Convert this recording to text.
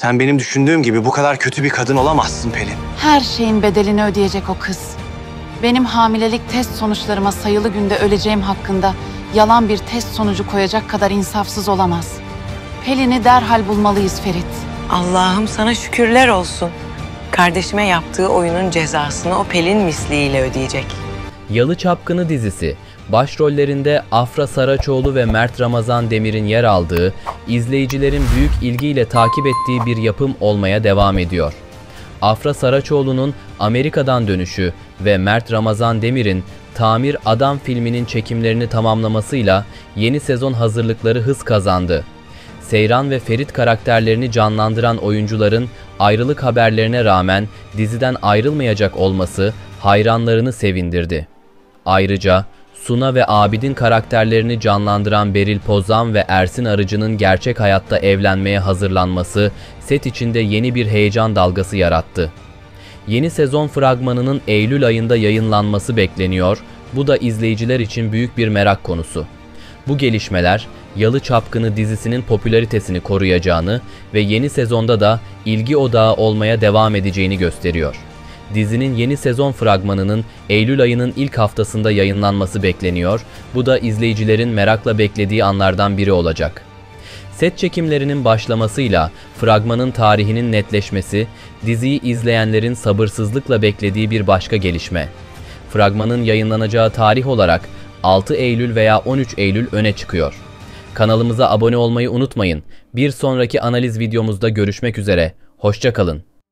Sen benim düşündüğüm gibi bu kadar kötü bir kadın olamazsın Pelin. Her şeyin bedelini ödeyecek o kız. Benim hamilelik test sonuçlarıma sayılı günde öleceğim hakkında yalan bir test sonucu koyacak kadar insafsız olamaz. Pelin'i derhal bulmalıyız Ferit. Allah'ım sana şükürler olsun. Kardeşime yaptığı oyunun cezasını o Pelin misliğiyle ödeyecek. Yalı Çapkını dizisi başrollerinde Afra Saraçoğlu ve Mert Ramazan Demir'in yer aldığı, izleyicilerin büyük ilgiyle takip ettiği bir yapım olmaya devam ediyor. Afra Saraçoğlu'nun Amerika'dan dönüşü ve Mert Ramazan Demir'in Tamir Adam filminin çekimlerini tamamlamasıyla yeni sezon hazırlıkları hız kazandı. Seyran ve Ferit karakterlerini canlandıran oyuncuların ayrılık haberlerine rağmen diziden ayrılmayacak olması hayranlarını sevindirdi. Ayrıca Suna ve Abidin karakterlerini canlandıran Beril Pozan ve Ersin Arıcı'nın gerçek hayatta evlenmeye hazırlanması set içinde yeni bir heyecan dalgası yarattı. Yeni sezon fragmanının Eylül ayında yayınlanması bekleniyor. Bu da izleyiciler için büyük bir merak konusu. Bu gelişmeler Yalı Çapkını dizisinin popülaritesini koruyacağını ve yeni sezonda da ilgi odağı olmaya devam edeceğini gösteriyor. Dizinin yeni sezon fragmanının Eylül ayının ilk haftasında yayınlanması bekleniyor. Bu da izleyicilerin merakla beklediği anlardan biri olacak. Set çekimlerinin başlamasıyla fragmanın tarihinin netleşmesi, diziyi izleyenlerin sabırsızlıkla beklediği bir başka gelişme. Fragmanın yayınlanacağı tarih olarak 6 Eylül veya 13 Eylül öne çıkıyor. Kanalımıza abone olmayı unutmayın. Bir sonraki analiz videomuzda görüşmek üzere. Hoşçakalın.